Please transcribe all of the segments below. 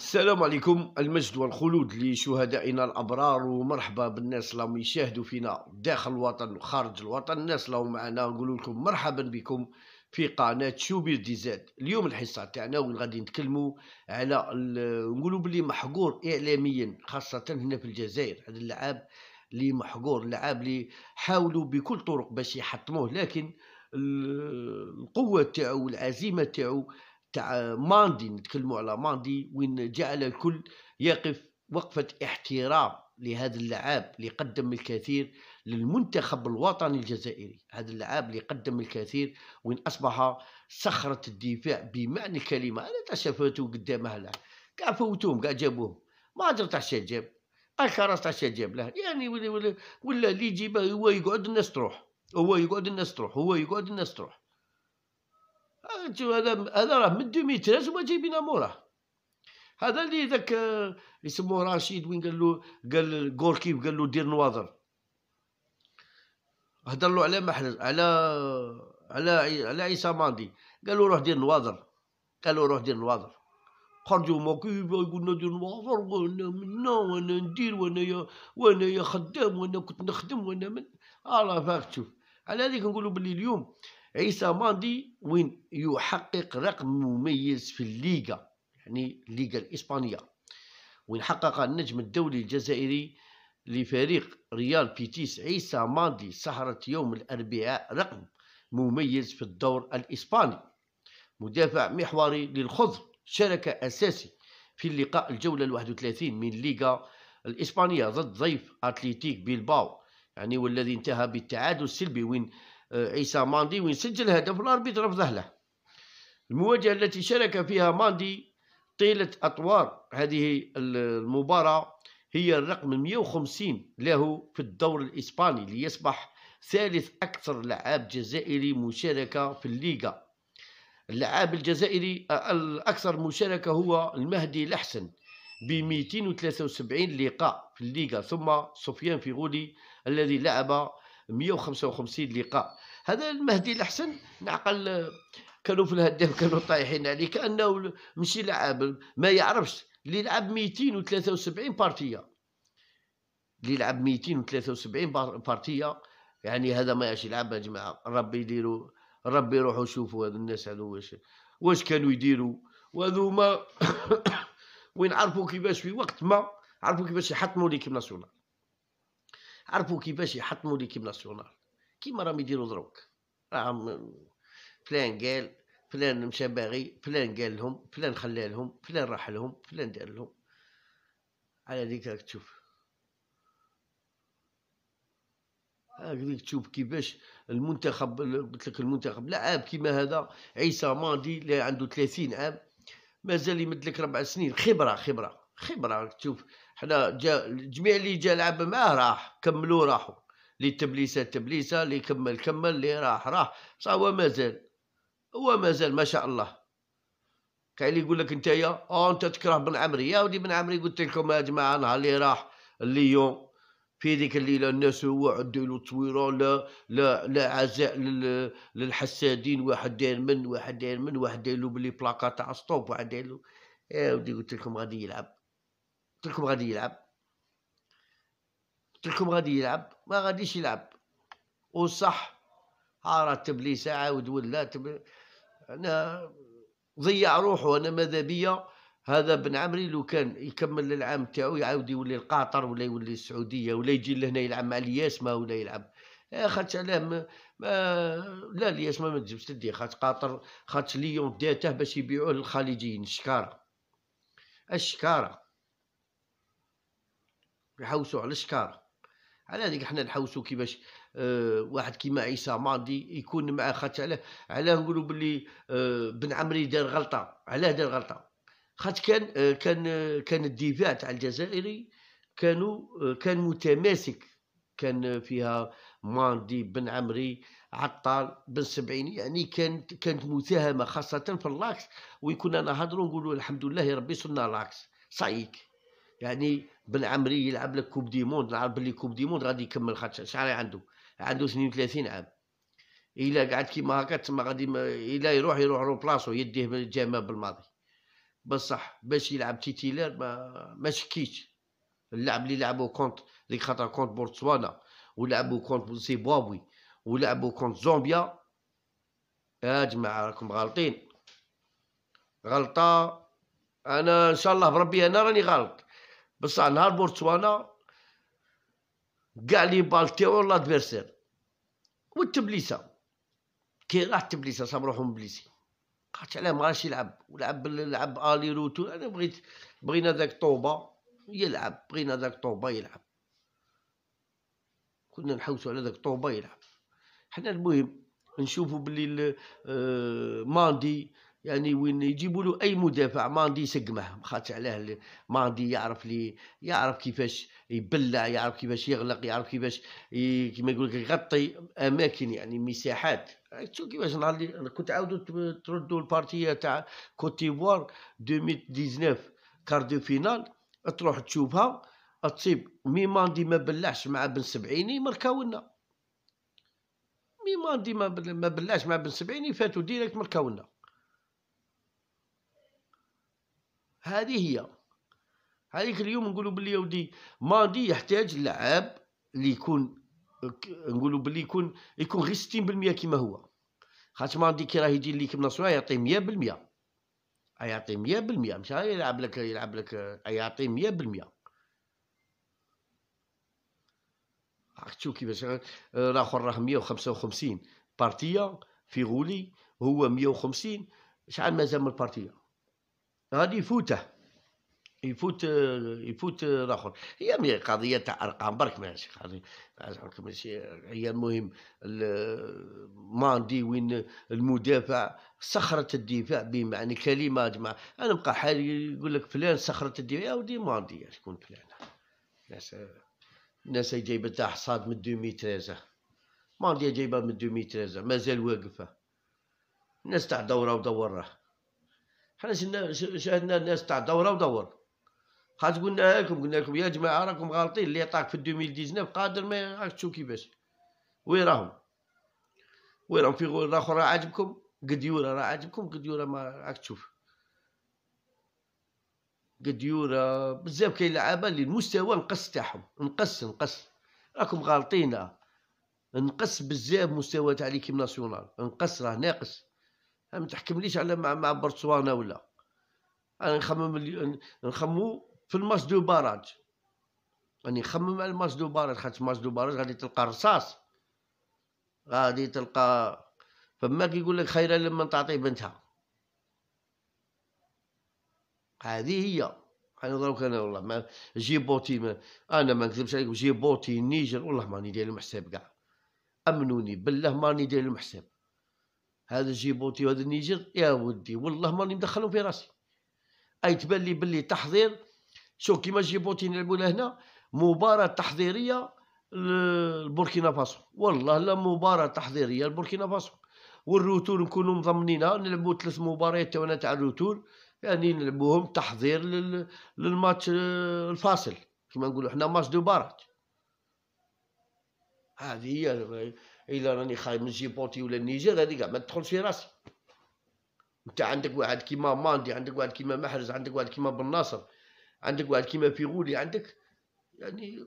السلام عليكم المجد والخلود لشهدائنا الأبرار ومرحبا بالناس اللي يشاهدوا فينا داخل الوطن وخارج الوطن. الناس اللي معنا نقول لكم مرحبا بكم في قناة شوبير ديزاد اليوم الحصة تاعنا وين غادي نتكلموا على نقولوا باللي محقور اعلاميا خاصة هنا في الجزائر هذا اللعاب اللي محقور اللعاب اللي حاولوا بكل طرق باش يحطموه لكن القوة تاعو والعزيمه تاعو تاع ماندي نتكلموا على ماندي وين جعل الكل يقف وقفة احترام لهذا اللعاب اللي قدم الكثير للمنتخب الوطني الجزائري. هذا اللعاب اللي قدم الكثير وين أصبح صخرة الدفاع بمعنى الكلمة. أنا تشافته قدامه لا. كاع فوتوهم كاع جابوهم. ما تاع جاب. الكراس تاع جاب له. يعني ولا ولا اللي يجيبه هو يقعد الناس تروح. هو يقعد الناس تروح. هو يقعد الناس تروح. هذا هذا راه من 2013 هما جايبينها موراه هذا اللي ذاك يسموه رشيد وين قال له قال كيف؟ قال له دير نواظر. هدر له على محرز على على على عيسى ماندي قال له روح دير نواظر. قال له روح دير نواظر. خرجوا ما كيف يقولنا ندير نواظر وانا منا وأنا ندير وأنا يا وأنا يا خدام وأنا كنت نخدم وأنا من الله فاك تشوف على هذيك نقولوا باللي اليوم عيسى ماندي وين يحقق رقم مميز في الليغا يعني الليغا الإسبانية. وين حقق النجم الدولي الجزائري لفريق ريال بيتيس عيسى ماندي سهرة يوم الأربعاء رقم مميز في الدور الإسباني. مدافع محوري للخضر شارك أساسي في اللقاء الجولة الواحد وثلاثين من الليغا الإسبانية ضد ضيف أتليتيك بيلباو يعني والذي انتهى بالتعادل السلبي وين عيسى ماندي وين سجل هدف ال arbitre رفضه له المواجهة التي شارك فيها ماندي طيلة أطوار هذه المباراة هي الرقم 150 له في الدور الإسباني ليصبح ثالث أكثر لعاب جزائري مشاركة في الليغا. اللعاب الجزائري الأكثر مشاركة هو المهدي الأحسن ب 273 لقاء في الليغا ثم سفيان فيغولي الذي لعب 155 لقاء. هذا المهدي الأحسن نعقل كانوا في الهداف كانوا طايحين عليه كأنه ماشي لعاب ما يعرفش اللي لعب 273 بارتية. اللي لعب 273 بارتية يعني هذا ما يعرفش يلعب يا جماعة ربي يديروا ربي يروحوا شوفوا هذا الناس هذو واش واش كانوا يديروا وهذو ما وين عرفوا كيفاش في وقت ما عرفوا كيفاش يحطموا ليكيب ناسيونال. عرفوا كيفاش يحطموا ليكيب ناسيونال. كيما راهم يديروا دروك. راهم فلان قال فلان مشى باغي فلان قال لهم فلان خلى لهم فلان راح لهم فلان دار لهم. على ذيك راك تشوف. هاك تشوف كيفاش المنتخب قلت لك المنتخب لعاب كيما هذا. عيسى ماضي اللي عنده 30 عام. مازال يمد لك ربع سنين. خبرة خبرة. خبرة. تشوف حنا جا الجميع اللي جا لعب معاه راح كملوا راحوا. اللي تبليسة تبليسة اللي كمل كمل اللي راح راح. صح هو مازال هو مازال ما شاء الله. كاين اللي يقول لك أنت يا آه أنت تكره بن عمري. يا ودي بن عمري قلت لكم يا جماعة نهار اللي راح ليون في ذيك الليلة الناس هو عدوا له تصويرة لا لا لا عزاء للحسادين. واحد داير من واحد داير من واحد داير له بلي بلاكات تاع stop واحد داير له. يا ودي قلت لكم غادي يلعب. قلت لكم غادي يلعب. قلت لكم غادي يلعب ما غاديش يلعب. وصح ها تبليس عاود ولا تب... أنا ضيع روحه. أنا ماذا بيا؟ هذا بن عمري لو كان يكمل العام تاعو يعاود يولي القطر ولا يولي السعودية ولا يجي لهنا يلعب مع الياسما ولا يلعب. خاطش علاه ما, لا الياسما ما تجيبش تدي. خاطر قطر خاطش ليون داته باش يبيعوه للخليجيين. الشكارة. الشكارة. يحوسوا على الشكارة. على هذيك حنا نحوسوا كيفاش آه واحد كيما عيسى ماندي يكون مع خاطر علاه علاه نقولوا باللي آه بن عمري دار غلطة علاه دار غلطة. خاطر كان آه كان كان الدفاع تاع الجزائري كانوا كان متماسك. كان فيها ماندي بن عمري عطال بن سبعيني يعني كانت كانت مساهمة خاصة في l'axe. ويكون نهضروا نقولوا الحمد لله ربي صرنا l'axe. صعيك يعني بن عمري يلعب لك coupe du monde نعرف بلي coupe du monde غادي يكمل خاطر شحال عنده؟ عنده 32 عام. إلا قعد كيما هكا تما غادي إلا يروح يروح remplaçant يديه جمال بلماضي. بصح باش يلعب titulaire ما ما شكيتش اللعب اللي لعبوا contre ديك خاطر contre بوتسوانا ولعبوا contre زيمبابوي ولعبوا contre زامبيا. يا جماعة راكم غالطين. غلطة. أنا إن شاء الله بربي أنا راني غلط. بصح نهار بورتسوانا كاع لي بال تاعو لادفيرسير والتبليسة. كي راح تبليسة صاب روحو مبليسي. قالت علاه مغاش يلعب. ولعب لعب آلي روتو. أنا بغيت بغينا ذاك طوبة يلعب. بغينا ذاك طوبة يلعب. كنا نحوسو على ذاك طوبة يلعب. حنا المهم نشوفوا باللي آه، ماندي يعني وين يجيبوا له أي مدافع. ماندي يسقمه خاطر علاه ماندي يعرف لي يعرف كيفاش يبلع يعرف كيفاش يغلق يعرف كيفاش كيما يقول لك يغطي أماكن يعني مساحات. شوف كيفاش نهار اللي كنت عاودوا تردوا البارتية تاع كوت ديفوار 2019 quart de finale تروح تشوفها تصيب. mais ماندي ما بلعش مع بن سبعيني مركاونا. mais ماندي ما بلعش مع بن سبعيني فاتوا direct مركاونا. هذه هي. هذيك اليوم نقولوا باللي ودي ماضي يحتاج لعاب اللي يكون نقولوا باللي يكون يكون غير 60% كيما هو. خاطر ماندي كي راه يجي l'équipe nationale يعطي 100% يعطي 100% مش يلعب لك يلعب لك يعطي 100% راك كيفاش الآخر راه 155 بارتيه في غولي هو 150 شحال مازال من البارتيه غادي يفوته. يفوت يفوت الآخر هي قضية تاع أرقام برك ماشي قضية. ماشي هي المهم ماندي وين المدافع صخرة الدفاع بمعنى كلمة جماعة أنا نبقى حالي يقول لك فلان صخرة الدفاع يا ودي ماندي شكون فلان؟ الناس الناس جايبة تاع حصاد من 2013 ماندي جايبة من 2013 مازال واقفة. الناس تاع دورة ودورة. حنا شاهدنا الناس تاع دورة ودور خاطر قلنا لكم قلنا لكم يا جماعة راكم غالطين اللي عطاك في 2019 قادر ما راك تشوف كيفاش. وين راهم؟ وين راهم؟ في الآخر راه عاجبكم؟ قديورة راه عاجبكم؟ قديورة ما راك تشوف. قديورة بزاف كاين لعابة اللي المستوى نقص تاعهم. نقص نقص. راكم غالطين. نقص بزاف مستوى تاع l'équipe nationale. نقص راه ناقص. ما تحكمليش على مع برشلونة ولا؟ أنا نخمم نخمو في ال match de barrage. راني نخمم على ال match de barrage خاطر ال match de barrage غادي تلقى رصاص. غادي تلقى فما كيقول لك خيرا لمن تعطي بنتها. هذه هي. أنا دروك أنا والله ما جيبوتي ما أنا ما نكذبش عليكم جيبوتي النيجر والله ماني داير لهم حساب كاع. أمنوني بالله ماني داير لهم حساب هذا جيبوتي وهذا النيجر يا ودي والله ماني مدخلهم في راسي. أي تبان لي باللي تحضير؟ شوف كيما جيبوتي نلعبوا هنا مباراة تحضيرية لبوركينا فاسو. والله لا مباراة تحضيرية لبوركينا فاسو. وال retour نكونوا مضمنينها نلعبوا ثلاث مباريات تاعنا تاع ال retour يعني نلعبوهم تحضير للماتش الفاصل. كما نقولوا حنا match de barrage. هذه هي إلا راني خايف من جيبوتي ولا النيجر هذه كاع ما تدخلش في راسي. أنت عندك واحد كيما ماندي عندك واحد كيما محرز عندك واحد كيما بن ناصر عندك واحد كيما فيغولي عندك يعني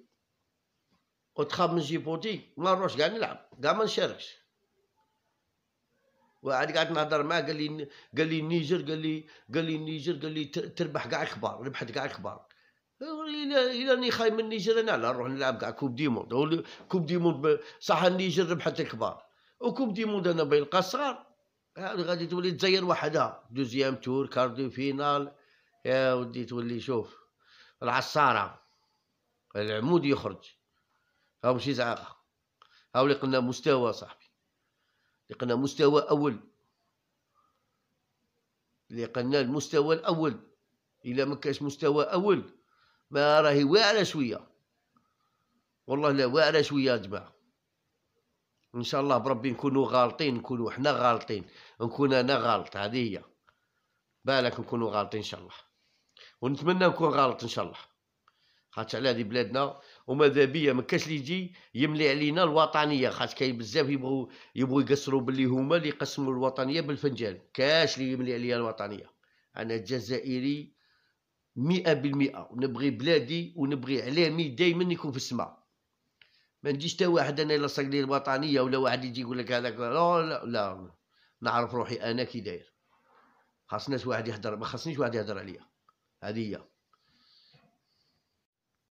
وتخاف من جيبوتي ما نروحش كاع نلعب كاع ما نشاركش. واحد قاعد نهضر معاه قال لي قال لي النيجر قال لي قال لي النيجر قال لي تربح كاع الكبار ربحت كاع الكبار. إلا راني خايف من النيجر أنا لا نروح نلعب كاع coupe du monde coupe du monde صح النيجر ربحت الكبار. و coupe du monde أنا بين الصغار غادي تولي تزير وحدها. deuxième tour quart de finale. يا ودي تولي شوف العصارة. العمود يخرج. هاو ماشي زعاقة هاو اللي قلنا مستوى صاحبي. اللي قلنا مستوى أول. اللي قلنا المستوى الأول. إلا ما كاش مستوى أول. ما راهي واعرة شوية. والله لا واعرة شوية يا جماعة. إن شاء الله بربي نكونوا غالطين نكونوا حنا غالطين. نكون أنا غلط هذه هي. بالك نكونوا غالطين إن شاء الله. ونتمنى نكون غلط إن شاء الله. خاطر على هذه بلادنا. وماذا بيا ما كاش اللي يجي يملي علينا الوطنية. خاطر كاين بزاف يبغوا يبغوا يقصروا باللي هما اللي يقسموا الوطنية بالفنجان. كاش اللي يملي عليا الوطنية. أنا جزائري مئة بالمئة ونبغي بلادي ونبغي علامي دايما يكون في السماء. ما نجيش تا واحد أنا لا لي الوطنية ولا واحد يجي يقول لك هذاك لا لا لا نعرف روحي أنا كي داير. خاص ناس واحد يهدر ما خاصنيش واحد يهدر عليا. هذه هي.